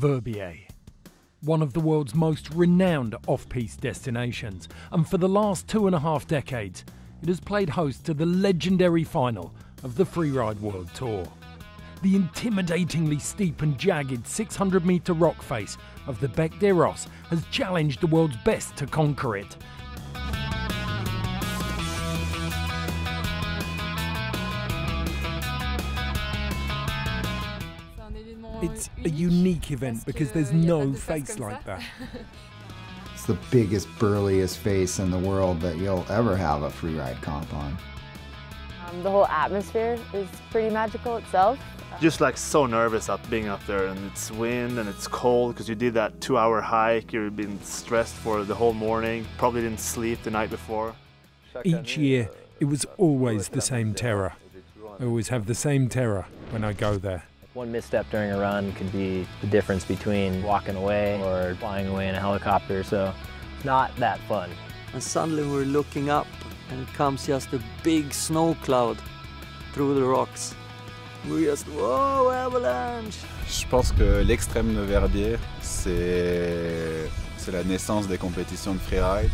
Verbier, one of the world's most renowned off piste destinations, and for the last two and a half decades, it has played host to the legendary final of the Freeride World Tour. The intimidatingly steep and jagged 600 metre rock face of the Bec des Rosses has challenged the world's best to conquer it. A unique event because there's no face like that. It's the biggest, burliest face in the world that you'll ever have a free ride comp on. Um, the whole atmosphere is pretty magical itself. Just like so nervous up being up there and it's wind and it's cold because you did that two hour hike, you've been stressed for the whole morning, probably didn't sleep the night before. Each year, it was always the same terror. I always have the same terror when I go there. One misstep during a run could be the difference between walking away or flying away in a helicopter, so it's not that fun. And suddenly we're looking up and it comes just a big snow cloud through the rocks. We just, whoa, avalanche! Je pense que l'extrême de Verbier, c'est c'est la naissance des compétitions de freeride.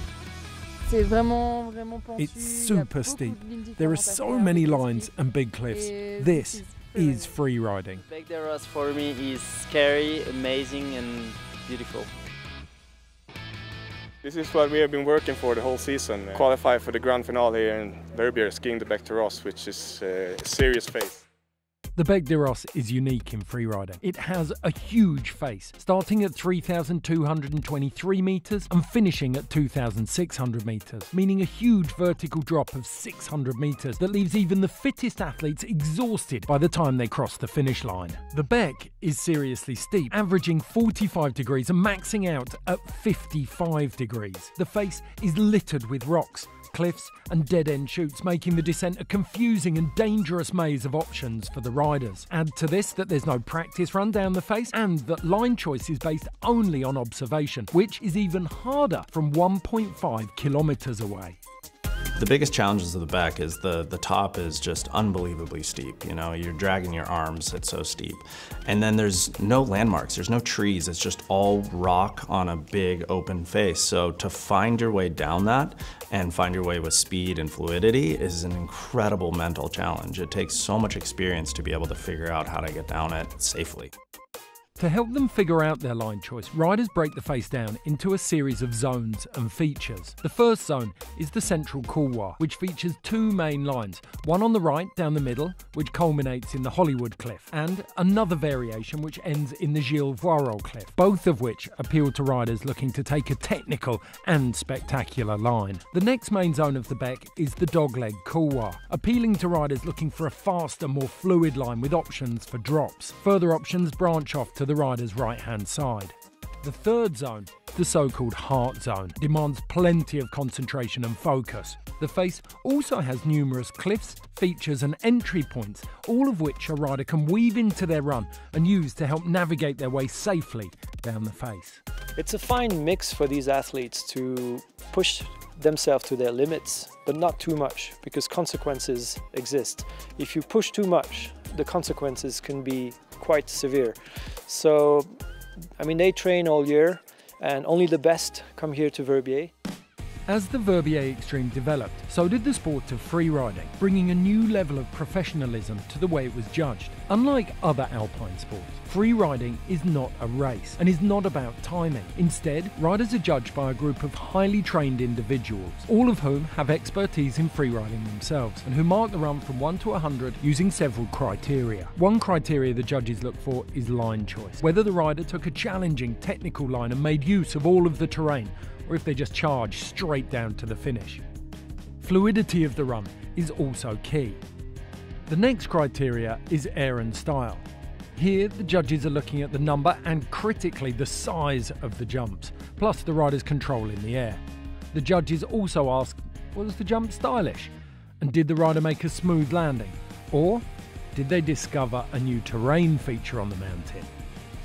C'est vraiment, vraiment pentu. It's Il y a super steep. There are so many lines and big cliffs. This c'est is free riding. Bec des Rosses for me is scary, amazing and beautiful. This is what we have been working for the whole season. Uh, qualify for the grand finale here in Verbier, skiing the Bec des Rosses, which is uh, a serious phase. The Bec des Rosses is unique in freeriding. It has a huge face, starting at 3,223 metres and finishing at 2,600 metres, meaning a huge vertical drop of 600 metres that leaves even the fittest athletes exhausted by the time they cross the finish line. The Bec is seriously steep, averaging 45 degrees and maxing out at 55 degrees. The face is littered with rocks, cliffs, and dead end chutes, making the descent a confusing and dangerous maze of options for the riders. Add to this that there's no practice run down the face and that line choice is based only on observation, which is even harder from 1.5 kilometres away. The biggest challenges of the back is the the top is just unbelievably steep. You know, you're dragging your arms, it's so steep. And then there's no landmarks, there's no trees, it's just all rock on a big open face. So to find your way down that and find your way with speed and fluidity is an incredible mental challenge. It takes so much experience to be able to figure out how to get down it safely. To help them figure out their line choice, riders break the face down into a series of zones and features. The first zone is the central couloir, which features two main lines one on the right down the middle, which culminates in the Hollywood Cliff, and another variation which ends in the Gilles Voirol Cliff, both of which appeal to riders looking to take a technical and spectacular line. The next main zone of the Bec is the Dogleg Couloir, appealing to riders looking for a faster, more fluid line with options for drops. Further options branch off to the rider's right hand side. The third zone, the so called heart zone, demands plenty of concentration and focus. The face also has numerous cliffs, features, and entry points, all of which a rider can weave into their run and use to help navigate their way safely down the face. It's a fine mix for these athletes to push themselves to their limits, but not too much because consequences exist. If you push too much, the consequences can be quite severe. So, I mean, they train all year, and only the best come here to Verbier. As the Verbier Extreme developed, so did the sport of freeriding, bringing a new level of professionalism to the way it was judged. Unlike other alpine sports, freeriding is not a race and is not about timing. Instead, riders are judged by a group of highly trained individuals, all of whom have expertise in freeriding themselves and who mark the run from 1 to 100 using several criteria. One criteria the judges look for is line choice, whether the rider took a challenging technical line and made use of all of the terrain or if they just charge straight down to the finish. Fluidity of the run is also key. The next criteria is air and style. Here, the judges are looking at the number and critically the size of the jumps, plus the rider's control in the air. The judges also ask was the jump stylish? And did the rider make a smooth landing? Or did they discover a new terrain feature on the mountain?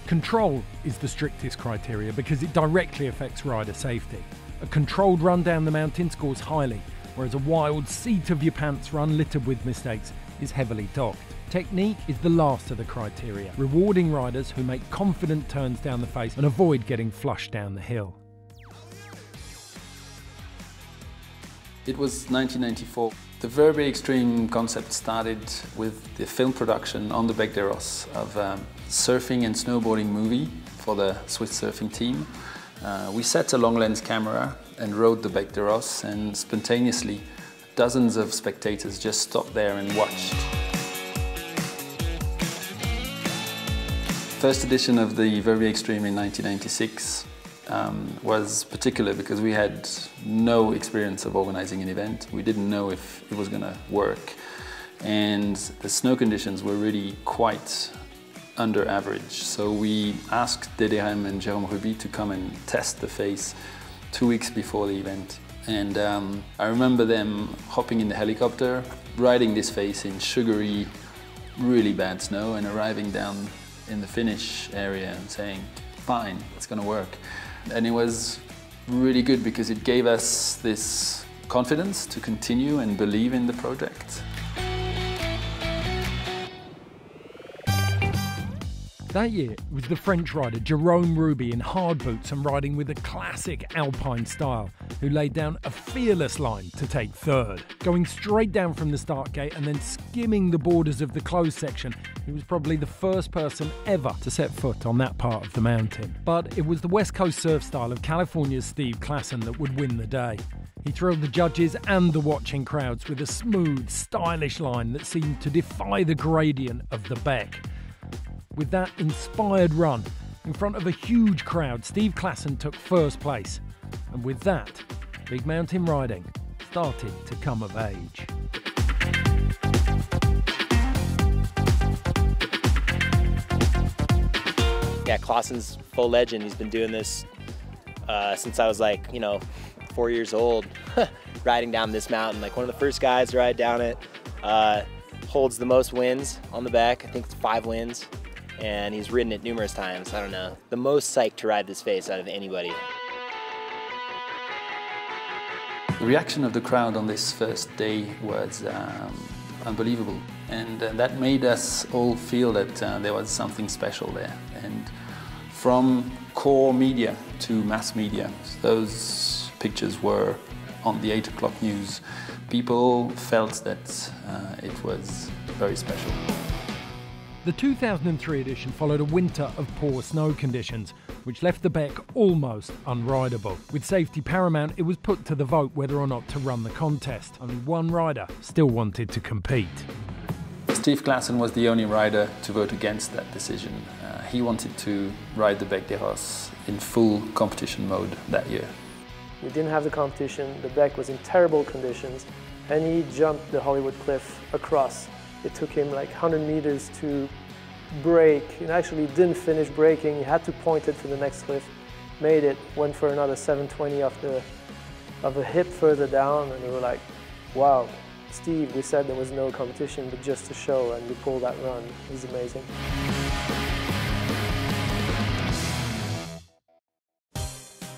Control is the strictest criteria because it directly affects rider safety. A controlled run down the mountain scores highly, whereas a wild seat of your pants run littered with mistakes is heavily docked. Technique is the last of the criteria, rewarding riders who make confident turns down the face and avoid getting flushed down the hill. It was 1994. The Verbier Extreme concept started with the film production on the Bec des Rosses of a surfing and snowboarding movie for the Swiss surfing team. Uh, we set a long lens camera and rode the Bec des Rosses and spontaneously dozens of spectators just stopped there and watched. First edition of the Verbier Extreme in 1996 um, was particular because we had no experience of organizing an event. We didn't know if it was going to work. And the snow conditions were really quite under average. So we asked Dédé and Jérôme Ruby to come and test the face two weeks before the event. And um, I remember them hopping in the helicopter, riding this face in sugary, really bad snow and arriving down in the finish area and saying, fine, it's gonna work. And it was really good because it gave us this confidence to continue and believe in the project. That year was the French rider Jerome Ruby in hard boots and riding with a classic alpine style, who laid down a fearless line to take third. Going straight down from the start gate and then skimming the borders of the closed section, he was probably the first person ever to set foot on that part of the mountain. But it was the West Coast surf style of California's Steve Klassen that would win the day. He thrilled the judges and the watching crowds with a smooth, stylish line that seemed to defy the gradient of the Bec. With that inspired run, in front of a huge crowd, Steve Klassen took first place. And with that, big mountain riding started to come of age. Yeah, Klassen's full legend. He's been doing this uh, since I was like, you know, four years old, riding down this mountain. Like one of the first guys to ride down it. Uh, holds the most wins on the back. I think it's five wins and he's ridden it numerous times. I don't know. The most psyched to ride this face out of anybody. The reaction of the crowd on this first day was um, unbelievable, and uh, that made us all feel that uh, there was something special there. And from core media to mass media, those pictures were on the 8 o'clock news. People felt that uh, it was very special. The 2003 edition followed a winter of poor snow conditions, which left the Bec almost unrideable. With safety paramount, it was put to the vote whether or not to run the contest. Only one rider still wanted to compete. Steve Klassen was the only rider to vote against that decision. Uh, he wanted to ride the Bec des Rosses in full competition mode that year. We didn't have the competition, the Bec was in terrible conditions, and he jumped the Hollywood Cliff across it took him like 100 meters to break. He actually didn't finish breaking. He had to point it to the next cliff. Made it, went for another 720 off the of a hip further down, and we were like, wow, Steve, we said there was no competition, but just a show, and we pulled that run. It was amazing.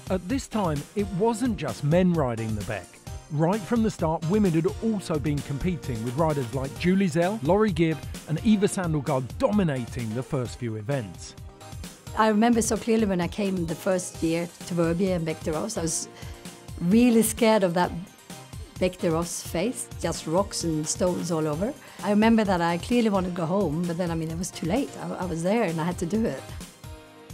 At this time, it wasn't just men riding the Bec. Right from the start, women had also been competing with riders like Julie Zell, Laurie Gibb, and Eva Sandahlgard dominating the first few events. I remember so clearly when I came the first year to Verbier and Bec des Rosses, I was really scared of that Bec des Rosses face, just rocks and stones all over. I remember that I clearly wanted to go home, but then I mean it was too late. I, I was there and I had to do it.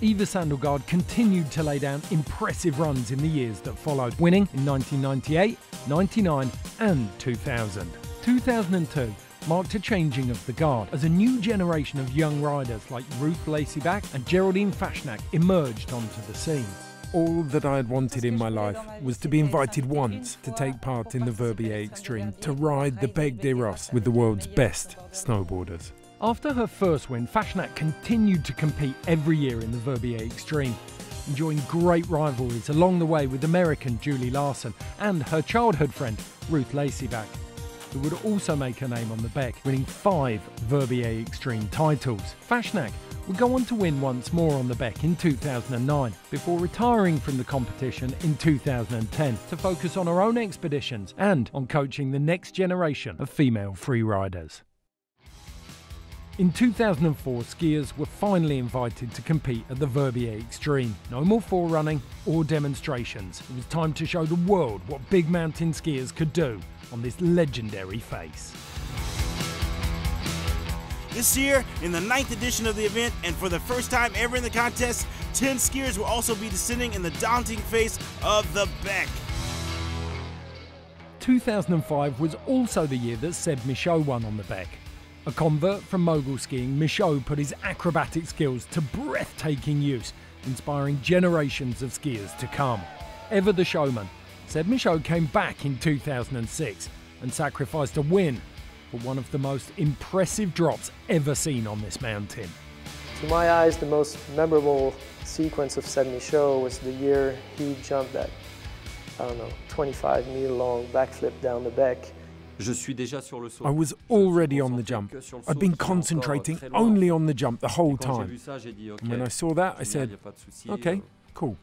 Eva Sandahlgard continued to lay down impressive runs in the years that followed, winning in 1998, 99 and 2000. 2002 marked a changing of the guard as a new generation of young riders like Ruth Laceyback and Geraldine Fasnacht emerged onto the scene. All that I had wanted in my life was to be invited once to take part in the Verbier Extreme, to ride the Bec des Rosses with the world's best snowboarders. After her first win, Fasnacht continued to compete every year in the Verbier Extreme, enjoying great rivalries along the way with American Julie Larson and her childhood friend Ruth Laceyback, who would also make her name on the Bec, winning five Verbier Extreme titles. Fasnacht would go on to win once more on the Bec in 2009, before retiring from the competition in 2010 to focus on her own expeditions and on coaching the next generation of female freeriders. In 2004, skiers were finally invited to compete at the Verbier Extreme. No more forerunning or demonstrations. It was time to show the world what big mountain skiers could do on this legendary face. This year, in the ninth edition of the event, and for the first time ever in the contest, 10 skiers will also be descending in the daunting face of the Bec. 2005 was also the year that Seb Michaud won on the Bec. A convert from mogul skiing, Michaud put his acrobatic skills to breathtaking use, inspiring generations of skiers to come. Ever the showman, Seb Michaud came back in 2006 and sacrificed a win for one of the most impressive drops ever seen on this mountain. To my eyes, the most memorable sequence of Seb Michaud was the year he jumped that, I don't know, 25 meter long backflip down the Bec. I was already on the jump. I'd been concentrating only on the jump the whole time. And when I saw that, I said, okay, cool,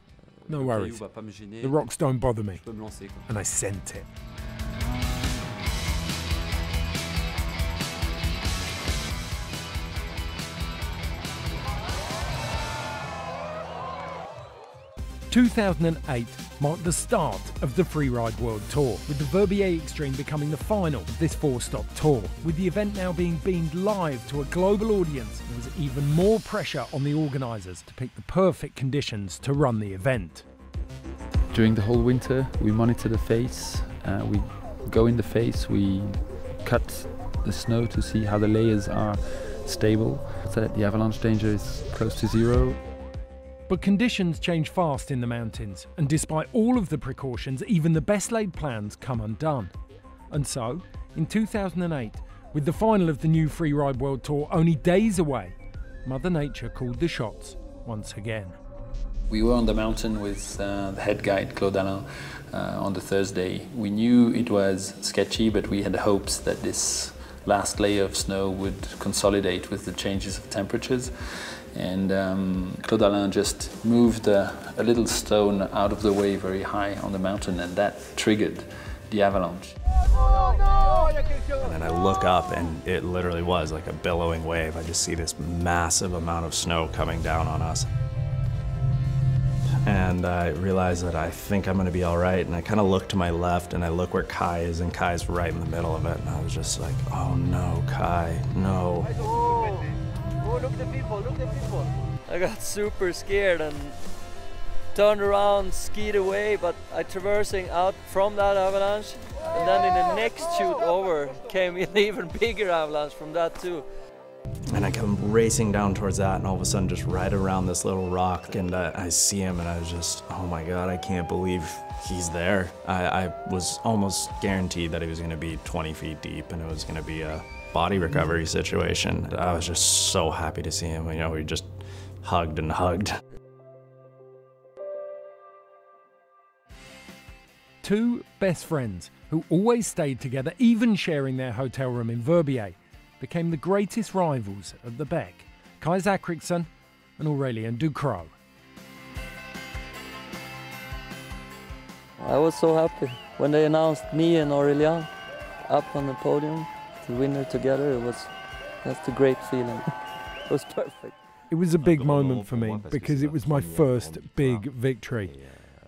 no worries. The rocks don't bother me. And I sent it. 2008 marked the start of the Freeride World Tour, with the Verbier Extreme becoming the final of this four stop tour. With the event now being beamed live to a global audience, there was even more pressure on the organisers to pick the perfect conditions to run the event. During the whole winter, we monitor the face, uh, we go in the face, we cut the snow to see how the layers are stable so that the avalanche danger is close to zero. But conditions change fast in the mountains, and despite all of the precautions, even the best laid plans come undone. And so, in 2008, with the final of the new Freeride World Tour only days away, Mother Nature called the shots once again. We were on the mountain with uh, the head guide, Claude Alain, uh, on the Thursday. We knew it was sketchy, but we had hopes that this last layer of snow would consolidate with the changes of temperatures and um, Claude Alain just moved a, a, little stone out of the way very high on the mountain and that triggered the avalanche. And then I look up and it literally was like a billowing wave. I just see this massive amount of snow coming down on us. And I realize that I think I'm to be all right. And I kind of look to my left and I look where Kai is, and Kai's right in the middle of it. And I was just like, oh no, Kai, no. Oh, look at the people, look at the people. I got super scared and turned around, skied away, but I traversing out from that avalanche. And then in the next shoot over came an even bigger avalanche from that too. And I come racing down towards that, and all of a sudden, just right around this little rock, and uh, I see him, and I was just, oh my god, I can't believe he's there. I, I was almost guaranteed that he was going to be 20 feet deep, and it was going to be a body recovery situation. I was just so happy to see him. You know, we just hugged and hugged. Two best friends who always stayed together, even sharing their hotel room in Verbier, became the greatest rivals of the Bec Kaj Zackrisson and Aurelien Ducroz. I was so happy when they announced me and Aurelien up on the podium to win winner together. It was that's a great feeling. it was perfect. It was a big moment for me because it was my first big victory,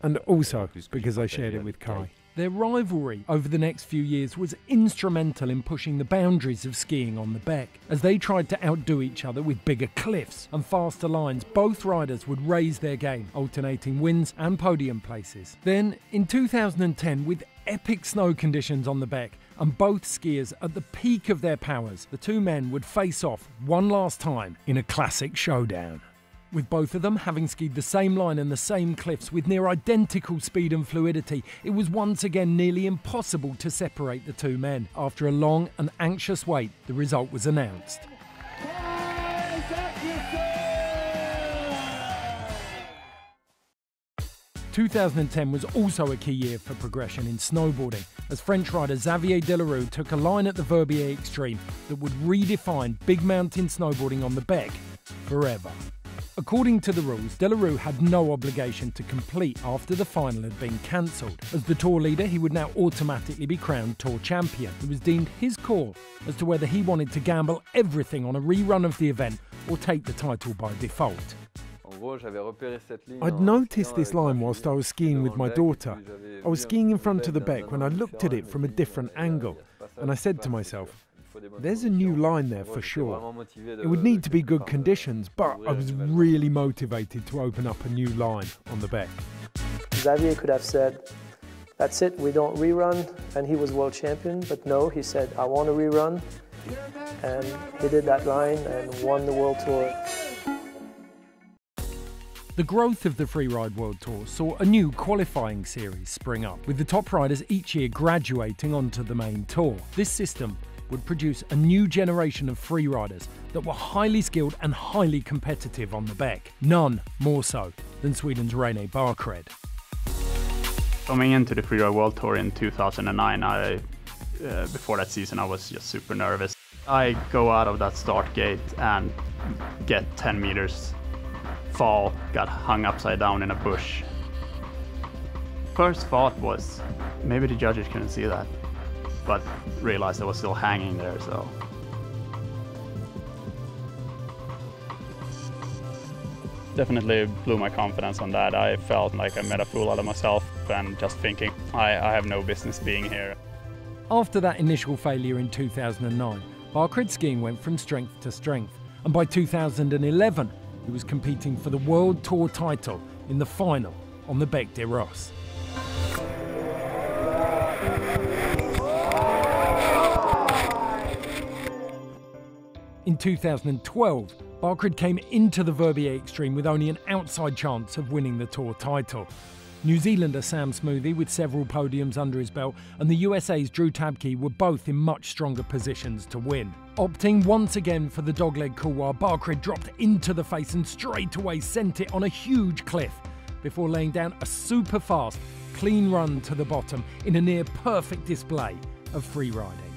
and also because I shared it with Kai. Their rivalry over the next few years was instrumental in pushing the boundaries of skiing on the Bec. As they tried to outdo each other with bigger cliffs and faster lines, both riders would raise their game, alternating wins and podium places. Then, in 2010, with epic snow conditions on the Bec, and both skiers at the peak of their powers, the two men would face off one last time in a classic showdown. With both of them having skied the same line and the same cliffs with near identical speed and fluidity, it was once again nearly impossible to separate the two men. After a long and anxious wait, the result was announced. 2010 was also a key year for progression in snowboarding, as French rider Xavier De Le Rue took a line at the Verbier Extreme that would redefine big mountain snowboarding on the Bec forever. According to the rules, De Le Rue had no obligation to complete after the final had been cancelled. As the tour leader, he would now automatically be crowned tour champion. It was deemed his call as to whether he wanted to gamble everything on a rerun of the event or take the title by default. I'd noticed this line whilst I was skiing with my daughter. I was skiing in front of the Bec when I looked at it from a different angle, and I said to myself, there's a new line there for sure. It would need to be good conditions, but I was really motivated to open up a new line on the Bec. Xavier could have said, that's it, we don't rerun, and he was world champion, but no, he said, I want to rerun, and he did that line and won the world tour. The growth of the Freeride World Tour saw a new qualifying series spring up, with the top riders each year graduating onto the main tour. This system would produce a new generation of freeriders that were highly skilled and highly competitive on the Bec. None more so than Sweden's Reine Barkered. Coming into the Freeride World Tour in 2009, I, uh, before that season, I was just super nervous. I go out of that start gate and get 10 meters fall, got hung upside down in a bush. First thought was, maybe the judges couldn't see that but realized I was still hanging there, so. Definitely blew my confidence on that. I felt like I made a fool out of myself and just thinking, I, I have no business being here. After that initial failure in 2009, Barkered skiing went from strength to strength, and by 2011, he was competing for the World Tour title in the final on the Bec des Rosses. In 2012, Barkered came into the Verbier Extreme with only an outside chance of winning the Tour title. New Zealander Sam Smoothy, with several podiums under his belt, and the USA's Drew Tabke were both in much stronger positions to win. Opting once again for the dogleg couloir, Barkered dropped into the face and straight away sent it on a huge cliff before laying down a super fast, clean run to the bottom in a near perfect display of free riding.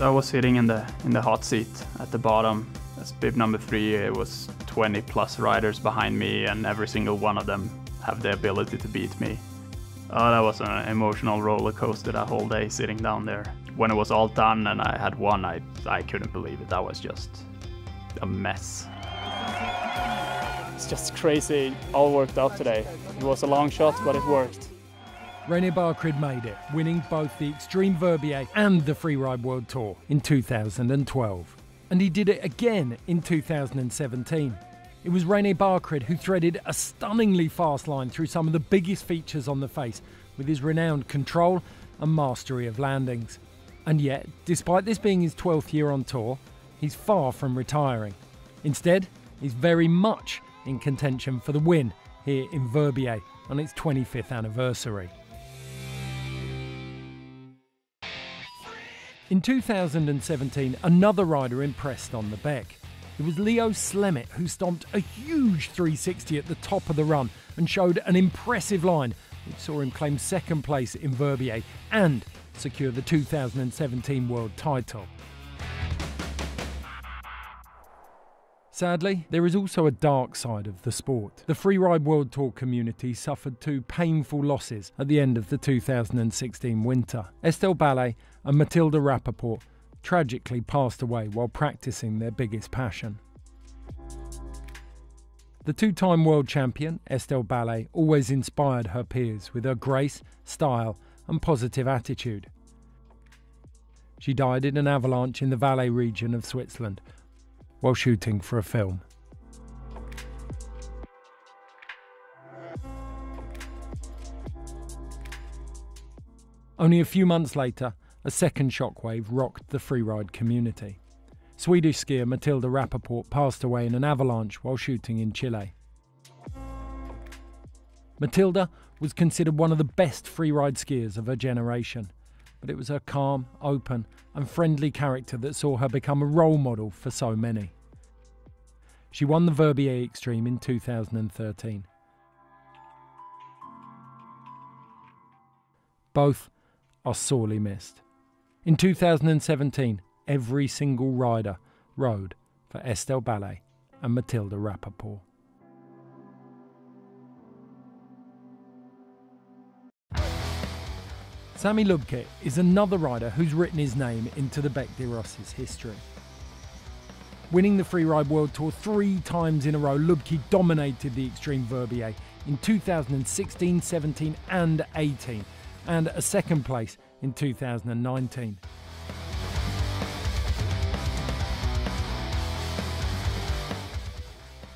I was sitting in the in the hot seat at the bottom. As bib number three, it was 20 plus riders behind me, and every single one of them have the ability to beat me. Oh, that was an emotional roller coaster that whole day sitting down there. When it was all done and I had won, I I couldn't believe it. That was just a mess. It's just crazy. All worked out today. It was a long shot, but it worked. Reine Barkered made it, winning both the Extreme Verbier and the Freeride World Tour in 2012. And he did it again in 2017. It was Reine Barkered who threaded a stunningly fast line through some of the biggest features on the face with his renowned control and mastery of landings. And yet, despite this being his 12th year on tour, he's far from retiring. Instead, he's very much in contention for the win here in Verbier on its 25th anniversary. In 2017, another rider impressed on the Bec. It was Leo Slemett who stomped a huge 360 at the top of the run and showed an impressive line, which saw him claim second place in Verbier and secure the 2017 world title. Sadly, there is also a dark side of the sport. The Freeride World Tour community suffered two painful losses at the end of the 2016 winter. Estelle Balet and Matilda Rapaport tragically passed away while practicing their biggest passion. The two time world champion, Estelle Balet, always inspired her peers with her grace, style, and positive attitude. She died in an avalanche in the Valais region of Switzerland while shooting for a film. Only a few months later, a second shockwave rocked the freeride community. Swedish skier Matilda Rapaport passed away in an avalanche while shooting in Chile. Matilda was considered one of the best freeride skiers of her generation but it was her calm, open, and friendly character that saw her become a role model for so many. She won the Verbier Extreme in 2013. Both are sorely missed. In 2017, every single rider rode for Estelle Balet and Matilda Rapaport. Sammy Luebke is another rider who's written his name into the Bec des Rosses history. Winning the Freeride World Tour three times in a row, Luebke dominated the Extreme Verbier in 2016, 17, and 18, and a second place in 2019.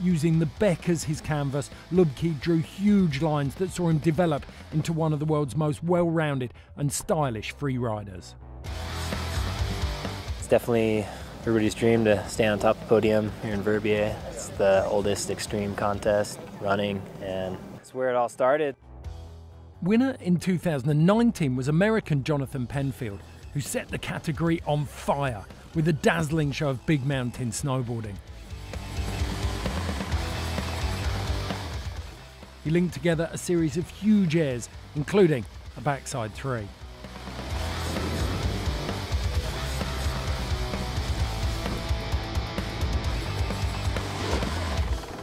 Using the Bec as his canvas, Luebke drew huge lines that saw him develop into one of the world's most well rounded and stylish freeriders. It's definitely everybody's dream to stand on top of the podium here in Verbier. It's the oldest extreme contest running, and it's where it all started. Winner in 2019 was American Jonathan Penfield, who set the category on fire with a dazzling show of big mountain snowboarding. He linked together a series of huge airs, including a backside three.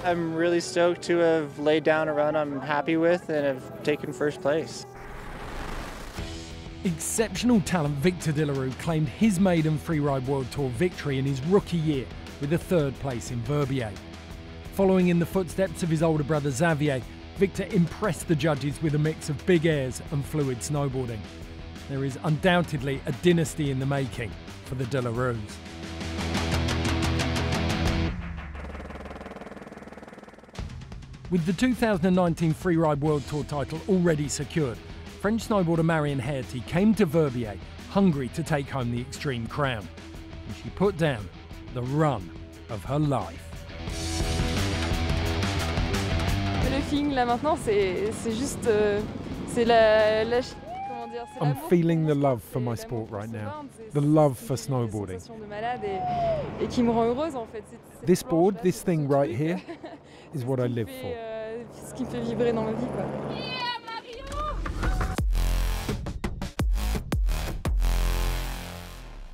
I'm really stoked to have laid down a run I'm happy with and have taken first place. Exceptional talent Victor De Le Rue claimed his maiden freeride world tour victory in his rookie year with a third place in Verbier. Following in the footsteps of his older brother Xavier, Victor impressed the judges with a mix of big airs and fluid snowboarding. There is undoubtedly a dynasty in the making for the De With the 2019 Freeride World Tour title already secured, French snowboarder Marion Haerty came to Verbier hungry to take home the extreme crown. And she put down the run of her life. Le feeling là maintenant, c'est juste. Euh, c'est la, la, I'm feeling the love for my sport right now. The love for snowboarding. Et, et qui me rend heureuse en fait. This board, this thing right here, is what I live for. Euh, ce qui me fait vibrer dans ma vie quoi.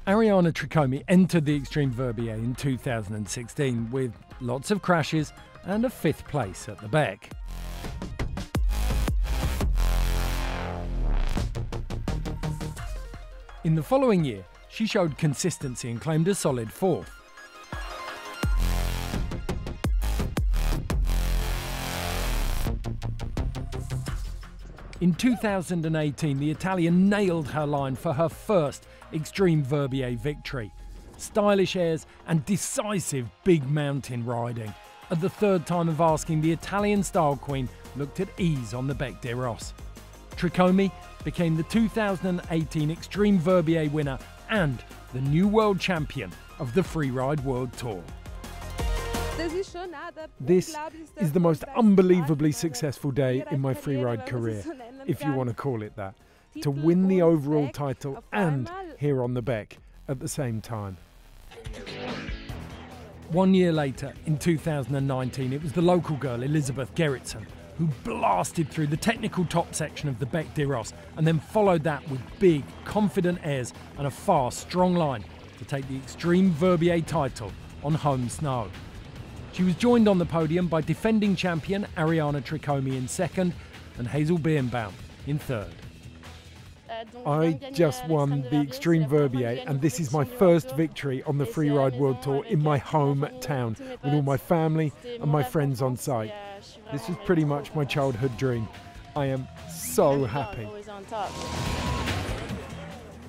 Arianna Tricomi entered the Extreme Verbier in 2016 with lots of crashes and a fifth place at the Bec. In the following year, she showed consistency and claimed a solid fourth. In 2018, the Italian nailed her line for her first Extreme Verbier victory. Stylish airs and decisive big mountain riding. At the third time of asking, the Italian style queen looked at ease on the Bec des Rosses. Tricomi became the 2018 Extreme Verbier winner and the new world champion of the Freeride World Tour. This is the most unbelievably successful day in my freeride career, if you want to call it that. To win the overall title and here on the Bec at the same time. One year later, in 2019, it was the local girl Elisabeth Gerritzen who blasted through the technical top section of the Bec des Rosses and then followed that with big, confident airs and a fast, strong line to take the Extreme Verbier title on home snow. She was joined on the podium by defending champion Arianna Tricomi in second and Hazel Birnbaum in third. I just won the Extreme Verbier, and this is my first victory on the Freeride World Tour in my hometown with all my family and my friends on site. This is pretty much my childhood dream. I am so happy.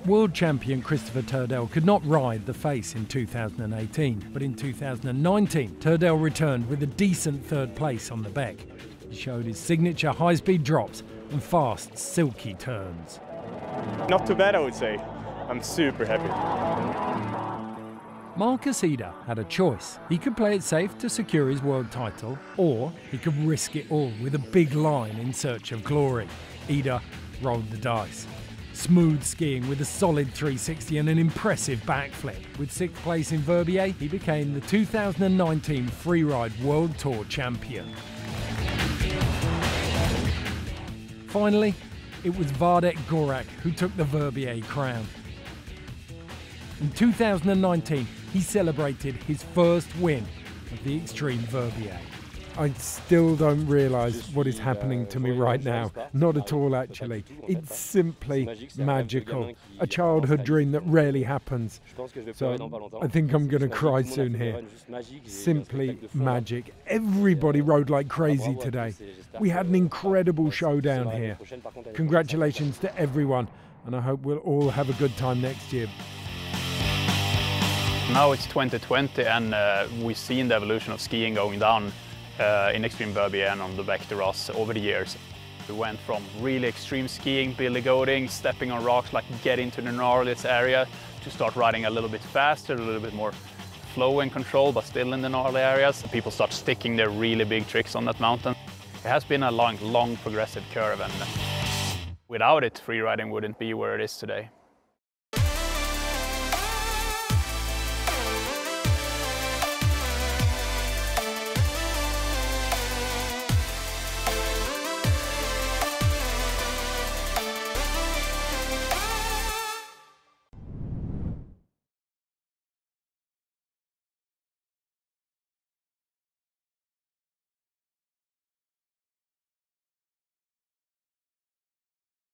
World champion Kristofer Turdell could not ride the face in 2018, but in 2019, Turdell returned with a decent third place on the Bec. He showed his signature high speed drops and fast, silky turns. Not too bad, I would say. I'm super happy. Markus Eder had a choice. He could play it safe to secure his world title, or he could risk it all with a big line in search of glory. Eder rolled the dice. Smooth skiing with a solid 360 and an impressive backflip. With sixth place in Verbier, he became the 2019 Freeride World Tour champion. Finally, it was Wadeck Gorak who took the Verbier crown. In 2019, he celebrated his first win of the Extreme Verbier. I still don't realise what is happening to me right now. Not at all, actually. It's simply magical. A childhood dream that rarely happens. So I think I'm going to cry soon here. Simply magic. Everybody rode like crazy today. We had an incredible showdown here. Congratulations to everyone, and I hope we'll all have a good time next year. Now it's 2020 and uh, we've seen the evolution of skiing going down uh, in Extreme Verbier and on the Bec des Rosses over the years. We went from really extreme skiing, billy goating, stepping on rocks, like get into the gnarliest area, to start riding a little bit faster, a little bit more flow and control, but still in the gnarly areas. People start sticking their really big tricks on that mountain. It has been a long, long progressive curve and without it, freeriding wouldn't be where it is today.